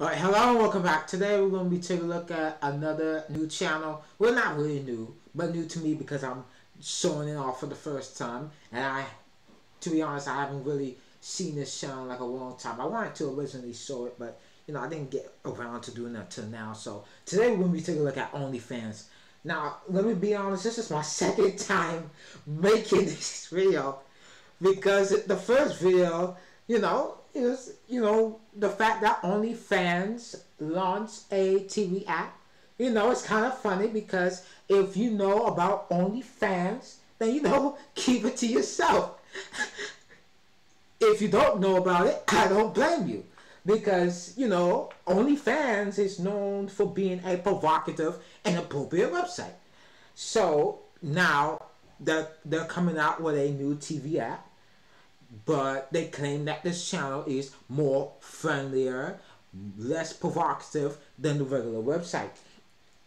Alright, hello and welcome back. Today we're going to be taking a look at another new channel. Well, not really new, but new to me because I'm showing it off for the first time. And I, to be honest, I haven't really seen this channel like a long time. I wanted to originally show it, but you know, I didn't get around to doing that till now. So today we're going to be taking a look at OnlyFans. Now, let me be honest, this is my second time making this video because the first video, you know, is you know the fact that OnlyFans launched a TV app. You know, it's kind of funny because if you know about OnlyFans, then you know keep it to yourself. if you don't know about it, I don't blame you because you know OnlyFans is known for being a provocative and appropriate website. So now they're, they're coming out with a new TV app but they claim that this channel is more friendlier, less provocative than the regular website.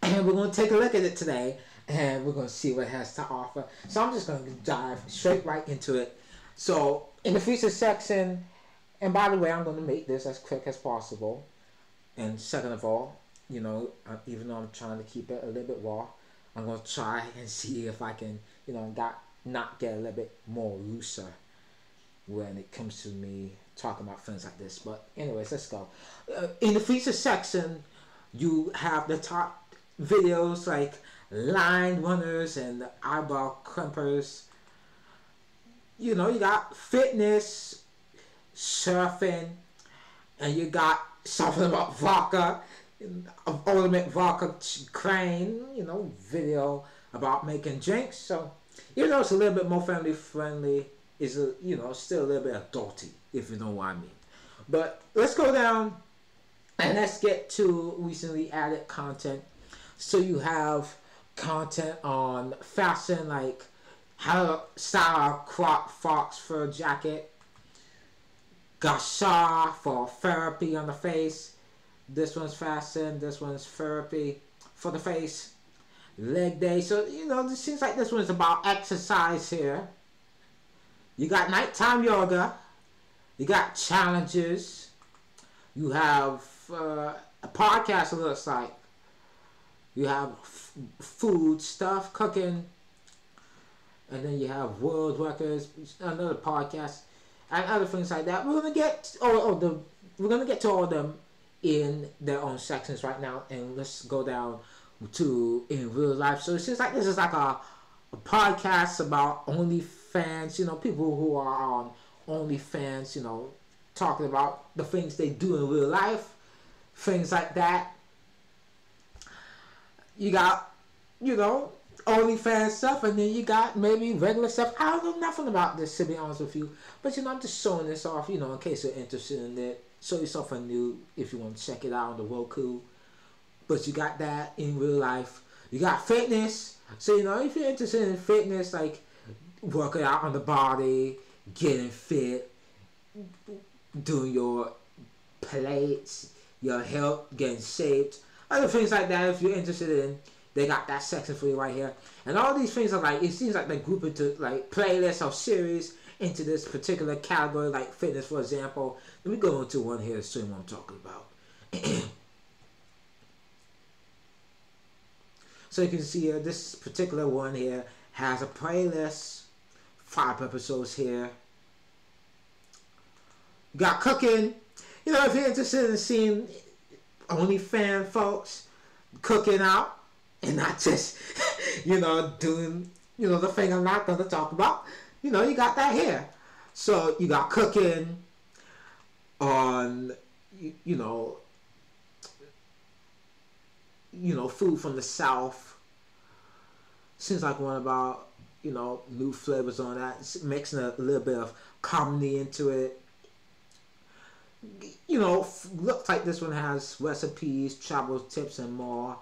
And we're going to take a look at it today and we're going to see what it has to offer. So I'm just going to dive straight right into it. So in the feature section, and by the way, I'm going to make this as quick as possible. And second of all, you know, even though I'm trying to keep it a little bit raw, I'm going to try and see if I can, you know, got, not get a little bit more looser when it comes to me talking about things like this. But anyways, let's go. Uh, in the feature section, you have the top videos like line runners and eyebrow crimpers. You know, you got fitness, surfing, and you got something about vodka, ultimate vodka crane, you know, video about making drinks. So, you know, it's a little bit more family friendly is a you know still a little bit adulty if you know what I mean. But let's go down and let's get to recently added content. So you have content on fashion like how to style crop fox fur jacket, gua sha for therapy on the face. This one's fashion. This one's therapy for the face. Leg day. So you know, it seems like this one's about exercise here. You got nighttime yoga. You got challenges. You have uh, a podcast. It looks like you have food stuff, cooking, and then you have world records, another podcast, and other things like that. We're gonna get oh, oh the we're gonna get to all of them in their own sections right now, and let's go down to in real life. So it seems like this is like a, a podcast about only fans, you know, people who are on OnlyFans, you know, talking about the things they do in real life, things like that. You got, you know, OnlyFans stuff, and then you got maybe regular stuff. I don't know nothing about this, to be honest with you. But, you know, I'm just showing this off, you know, in case you're interested in it. Show yourself a new if you want to check it out on the Roku. But you got that in real life. You got fitness. So, you know, if you're interested in fitness, like working out on the body, getting fit, doing your plates, your health, getting shaped, other things like that. If you're interested in, they got that section for you right here. And all these things are like it seems like they group into like playlists or series into this particular category, like fitness, for example. Let me go into one here show what I'm talking about. so you can see here, this particular one here has a playlist five episodes here. Got cooking. You know, if you're interested in seeing only fan folks cooking out and not just, you know, doing, you know, the thing I'm not going to talk about, you know, you got that here. So you got cooking on, you, you know, you know, food from the South. Seems like one about you know, new flavors on that, mixing a little bit of comedy into it. You know, looks like this one has recipes, travel tips, and more.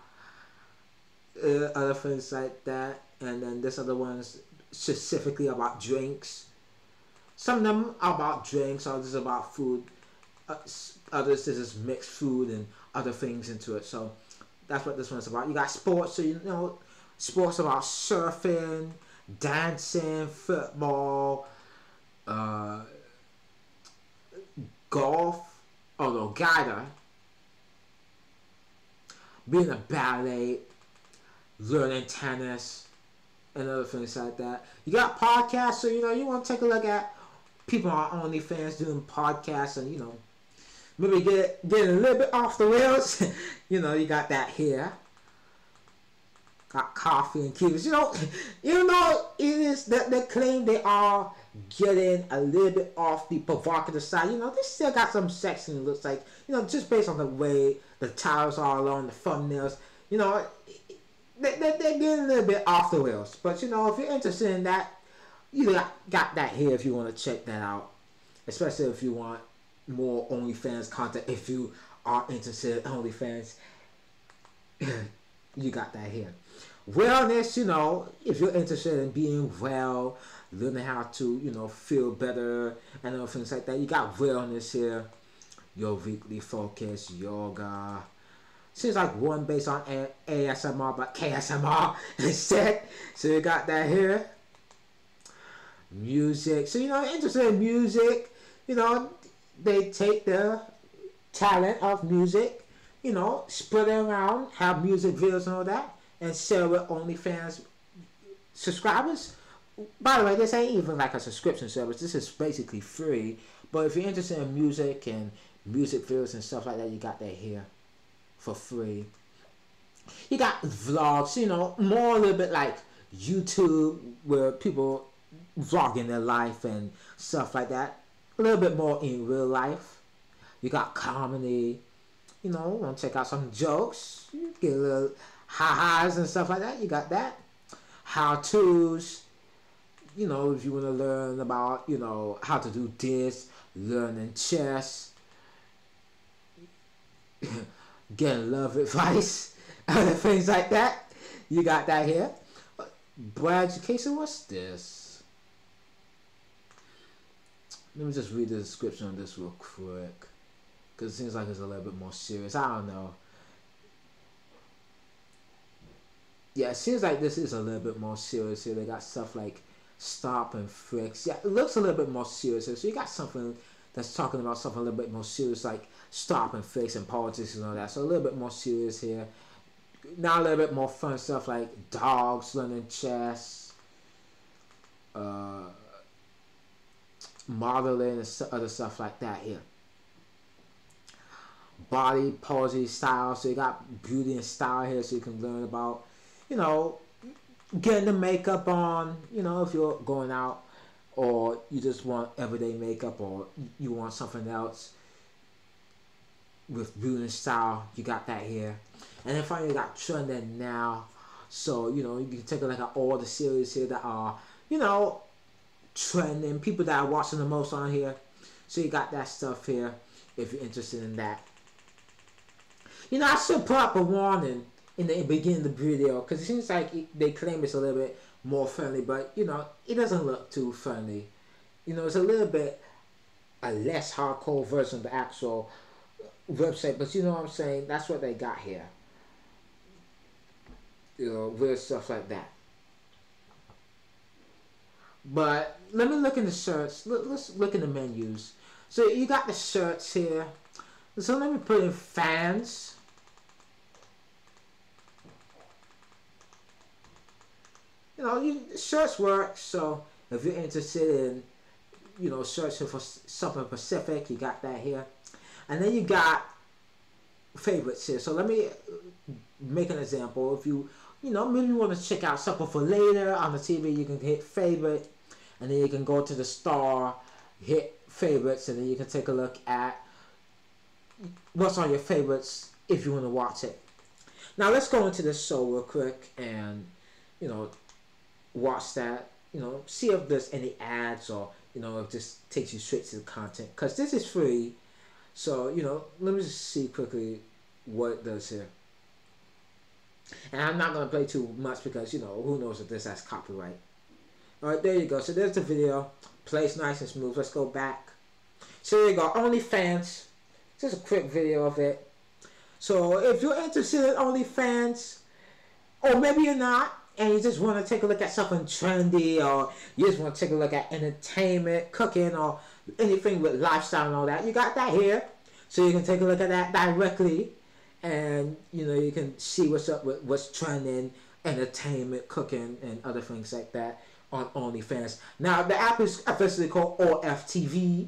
Uh, other things like that, and then this other one's specifically about drinks. Some of them are about drinks, others about food. Uh, others is mixed food and other things into it. So that's what this one's about. You got sports, so you know, sports about surfing, dancing, football, uh, golf, no, glider, being a ballet, learning tennis, and other things like that. You got podcasts, so you know you want to take a look at people on OnlyFans doing podcasts, and you know maybe get get a little bit off the rails. you know you got that here. Coffee and cubes. You know, you know it is that they claim they are getting a little bit off the provocative side. You know, they still got some sexy looks like, you know, just based on the way the towels are along the thumbnails. You know, they, they, they're getting a little bit off the rails. But, you know, if you're interested in that, you got, got that here if you want to check that out. Especially if you want more OnlyFans content. If you are interested in OnlyFans, you got that here. Wellness, you know, if you're interested in being well, learning how to, you know, feel better and other things like that, you got wellness here. Your weekly focus, yoga, Seems like one based on A- ASMR, but KSMR instead. So you got that here. Music. So you know, interested in music. You know, they take the talent of music. You know, spread it around, have music videos and all that, and it OnlyFans subscribers. By the way, this ain't even like a subscription service. This is basically free. But if you're interested in music and music videos and stuff like that, you got that here for free. You got vlogs, you know, more a little bit like YouTube where people vlogging their life and stuff like that. A little bit more in real life. You got comedy, you know, want to check out some jokes, you get a little ha-has and stuff like that. You got that. How-tos, you know, if you want to learn about, you know, how to do this, learning chess, getting love advice, other things like that. You got that here. But education, what's this? Let me just read the description on this real quick. Because it seems like it's a little bit more serious. I don't know. Yeah, it seems like this is a little bit more serious here. They got stuff like stop and fix. Yeah, it looks a little bit more serious. Here. So you got something that's talking about something a little bit more serious, like stop and fix and politics and all that. So a little bit more serious here. Now a little bit more fun stuff like dogs learning chess, uh, modeling and other stuff like that here. Body posing style. So you got beauty and style here, so you can learn about, you know, getting the makeup on. You know, if you're going out or you just want everyday makeup or you want something else with beauty style you got that here. And then finally got trending now. So you know you can take a look at all the series here that are you know trending people that are watching the most on here. So you got that stuff here if you're interested in that. You know i should put up a warning in the beginning of the video because it seems like they claim it's a little bit more friendly, but you know, it doesn't look too friendly. You know, it's a little bit a less hardcore version of the actual website, but you know what I'm saying? That's what they got here. You know, weird stuff like that. But let me look in the shirts. Let, let's look in the menus. So you got the shirts here. So let me put in fans. You know, you, shirts work. So if you're interested in, you know, searching for something specific, you got that here. And then you got favorites here. So let me uh, make an example. If you, you know, maybe you want to check out something for later on the TV, you can hit favorite, and then you can go to the star, hit favorites, and then you can take a look at what's on your favorites if you want to watch it. Now let's go into the show real quick and, you know, watch that, you know, see if there's any ads or, you know, it just takes you straight to the content. Because this is free. So, you know, let me just see quickly what it does here. And I'm not going to play too much because, you know, who knows if this has copyright. Alright, there you go. So there's the video. Plays nice and smooth. Let's go back. So there you go. OnlyFans. Just a quick video of it. So if you're interested in OnlyFans, or maybe you're not, and you just want to take a look at something trendy or you just want to take a look at entertainment, cooking, or anything with lifestyle and all that, you got that here. So you can take a look at that directly and you know you can see what's up with what's trending, entertainment, cooking, and other things like that on OnlyFans. Now the app is officially called OFTV,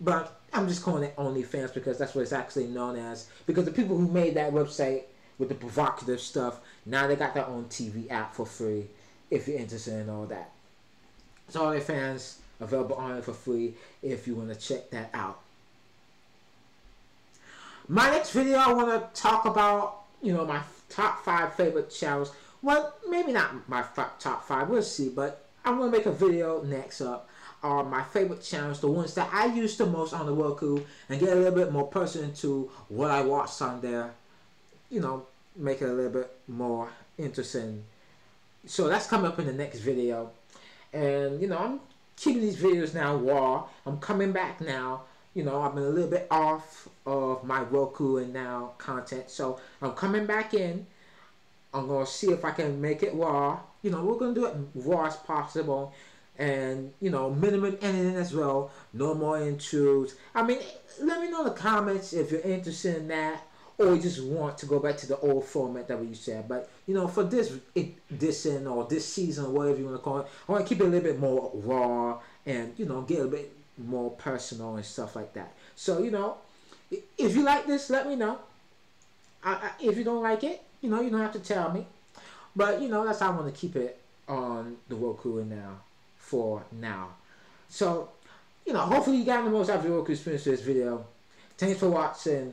but I'm just calling it OnlyFans because that's what it's actually known as. Because the people who made that website with the provocative stuff, now they got their own TV app for free if you're interested in all that. So fans available on it for free if you want to check that out. My next video, I want to talk about, you know, my top five favorite channels. Well, maybe not my top five, we'll see, but I'm to make a video next up on my favorite channels, the ones that I use the most on the Roku, and get a little bit more personal into what I watch on there. You know, make it a little bit more interesting. So that's coming up in the next video. And, you know, I'm keeping these videos now raw. I'm coming back now you know, I've been a little bit off of my Rokuing Now content. So I'm coming back in. I'm to see if I can make it raw. You know, we're to do it raw as possible. And, you know, minimum editing as well. No more intros. I mean, let me know in the comments if you're interested in that. Or you just want to go back to the old format that we used to have. But, you know, for this edition or this season whatever you want to call it, I want to keep it a little bit more raw and, you know, get a bit more personal and stuff like that. So, you know, if you like this, let me know. I, I, if you don't like it, you know, you don't have to tell me. But, you know, that's how I want to keep it on the Roku now for now. So, you know, hopefully you got the most out of the Roku experience for this video. Thanks for watching,